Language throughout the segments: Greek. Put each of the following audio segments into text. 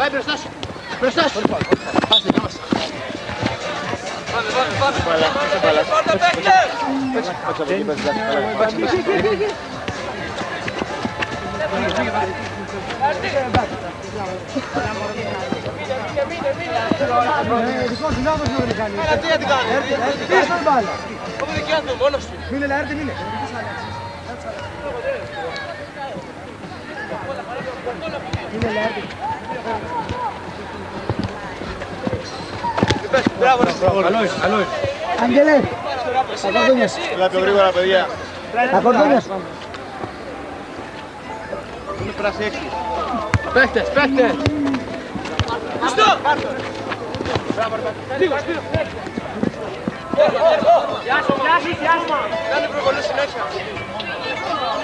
Πάει μπροστά σου. Μπροστά σου. Πάστε, για μας. Πάμε, πάμε, πάμε. Πάμε, παίχτε. Έλα, τι την κάνει. Από δικιά του, μόνος του. Μπράβο, ρε. Καλώς, καλώς. Άγγελε, τα κορδόνια σου. Έλα πιο γρήγορα, παιδιά. Τα κορδόνια σου. Είναι πράσι έξι. Παίχτες, παίχτες. Χριστό! Λίγο, λίγο. Κάνε προβολή συνέχεια.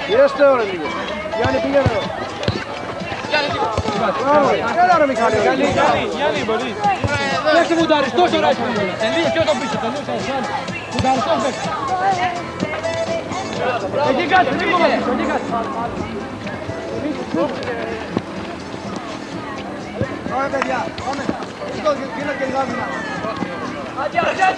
Γυρίστε ώρα λίγο. Γιάννη πήγαινε εδώ. Κάνε λίγο. Έλα ρε Μιχάλη. Γιάννη, Γιάννη, Γιάννη, πολύ. Παίξε μουνταριστός ο Ράις. Τελείως και όταν πίσω, τελείως ο Γιάννη. Μουνταριστός παίξε. Εκεί κάτσε, λίγο μαζί, εκεί κάτσε. Πάμε παιδιά, πάμε. Σηκώ, γίνω και λιγάκι να. Χριστό!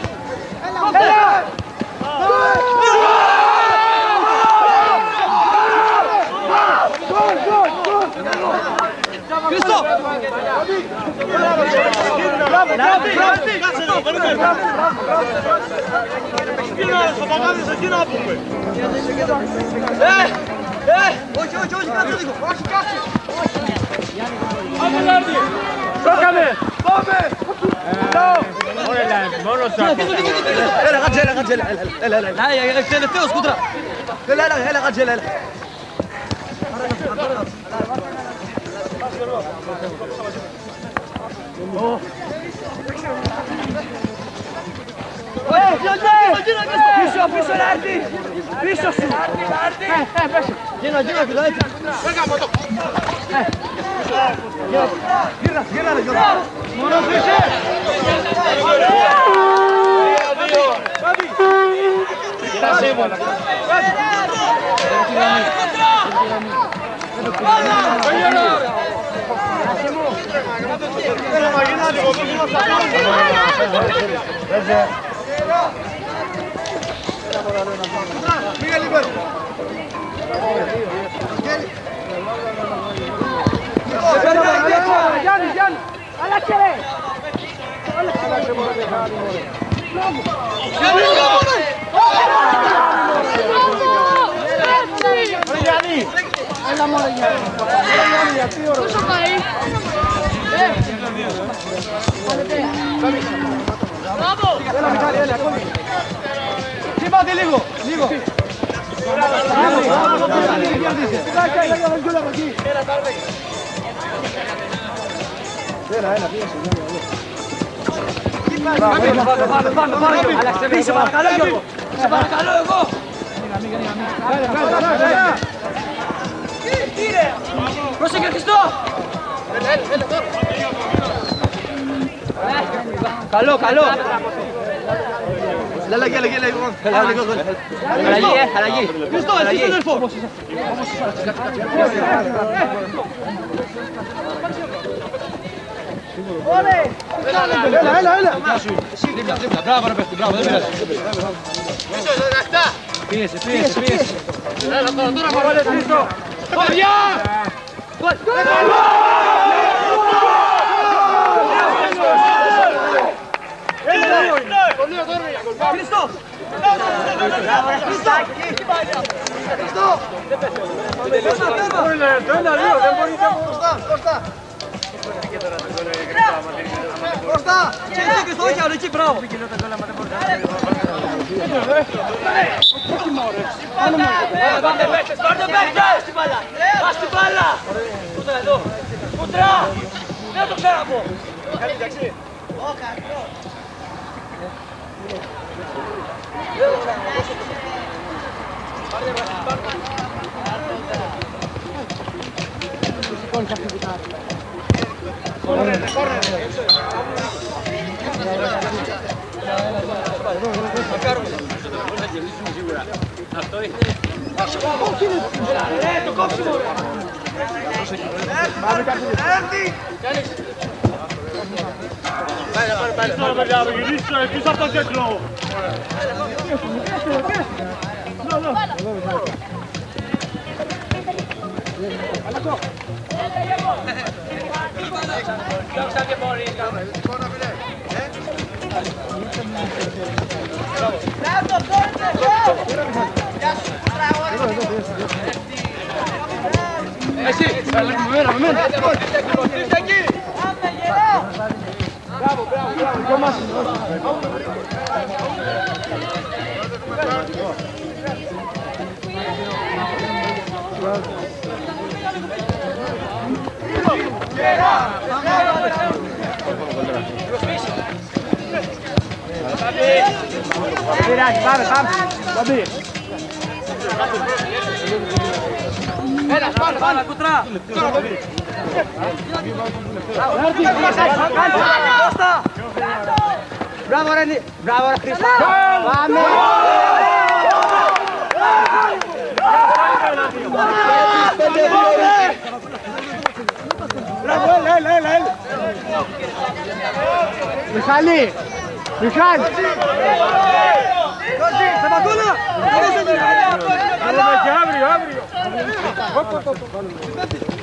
لا لا لا Εκείνο άλλος, θα παγάδεις εκεί να πούμε. Ε, ε, όχι, όχι, όχι, κάτσε λίγο. Όχι, κάτσε. Άντε, Λάρνη. Σώκαμε. Πάμε. Έλα, γάτσε, έλα, γάτσε, έλα, έλα, έλα, έλα. Έλα, τελευταίος κούτρα. Έλα, έλα, έλα, γάτσε, έλα, έλα. Πίσω, πίσω, Λάρτη! Πίσω σου! Γίνα, γίνα, γίνα, έτσι. Γύρνα, γύρνα, ρε Γιώργο. Μόνο πίσω. Έλα, μαγειρά, λίγο, πίσω μας τα Πήγα λίγο έτσι. Vamos aí. Vamos aí. Έλα μόνο Γιάννη! Έλα Γιάννη, γιατί ώρα! Πόσο πάει! Έλα Μιχάλη, έλα, ακόμη! Τσιμπάτε λίγο, λίγο! Έλα, έλα, πίεσε, Πάμε, πάμε, πάμε, πάμε, Σε παρακαλώ, Γιώργο. Σε παρακαλώ, εγώ. Πρόσεχε, Χριστό. Καλό, καλό. Έλα, έλα, έλα, έλα, Αλλαγή, ε, αλλαγή. Χριστό, εσύ αδελφό. Έλα, έλα, έλα. Δίπλα, δίπλα. Μπράβο, ρε παίχτη, μπράβο, δεν πειράζει. Πίσω, δεκατά. Πίεσε, πίεσε, πίεσε. Έλα, τώρα, τώρα, πάμε. Παιδιά! Χριστό! Μπροστά! Κύριε Χριστό, όχι άλλο εκεί, μπράβο! Πάρτε παίκτες, πάρτε παίκτες! Στην μπάλα! Πας στην μπάλα! Κούτρα εδώ! Κούτρα! Δεν το ξέρω από! Καλή, εντάξει! Ε, το κόψιμο! Ρε. Πίσω από το κέντρο. Εσύ, με μένα, με μένα. Πειράζει, πάμε, πάμε. Μπαμπή. Έλα, πάμε, πάμε, κουτρά. Κώστα. Bravo Randy, bravo Chris. Bravo, lel, lel, lel. Michali, Michal. Rosi, Sabatuna. Abre, abre. Opa, opa, opa.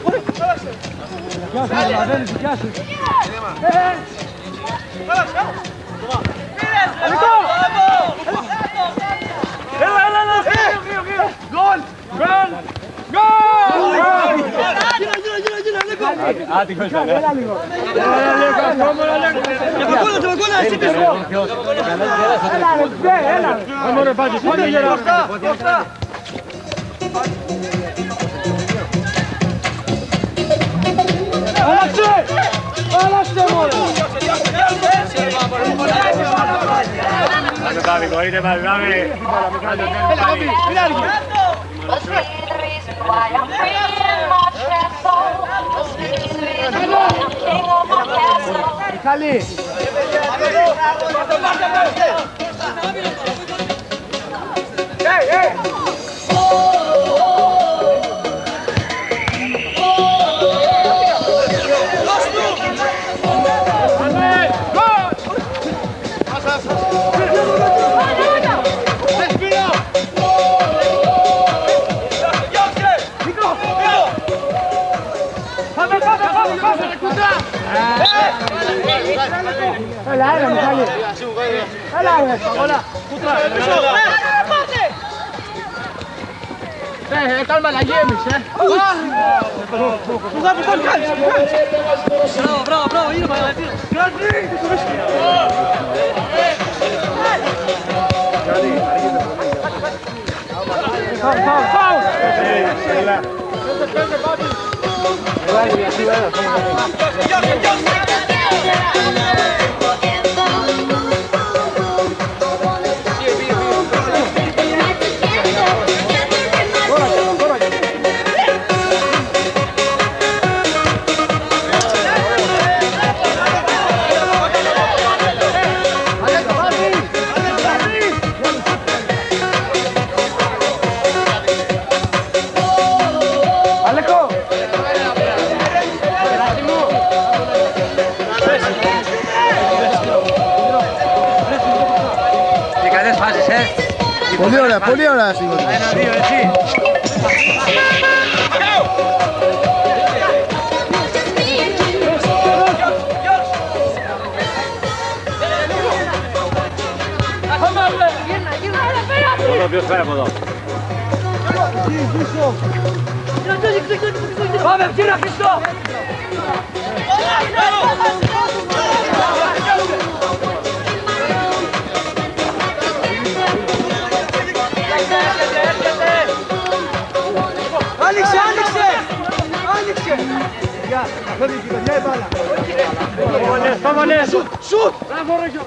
Γεια σου, Λαβένη, γεια σου. Αλικό! Έλα, έλα, έλα. Γκολ! Γκολ! Γκολ! Γύρω, γύρω, γύρω, γύρω, Αλικό. Έλα λίγο. Σταματούλα, σταματούλα, εσύ πίσω. Έλα, ρε, μπε, έλα. Πάμε, ρε, πάτε, πάμε, γύρω. Κώστα, Κώστα. Άλλαξε! Άλλαξε μόνο! Πάμε, κορείτε, πάμε, πάμε. Έλα, κόμπι, φιλάρικη! Μιχάλη! Πάμε, Dale, Dale, Hola, calma la eh. Bravo, bravo, bravo, ir para el tiro. Poliola, poliola, sí. Ono bio svemo dobro. Babem, tira Hristo! Hristo! Obrigado. Vem bala. Vamos, vamos, Vamos, Valência. Chute, chute. Bravo, Região.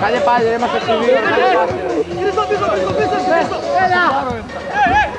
Cadê padre? Cadê padre? Cadê padre?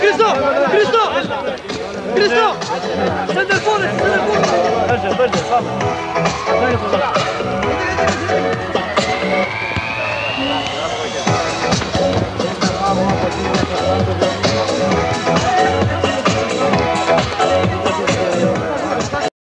كريستو كريستو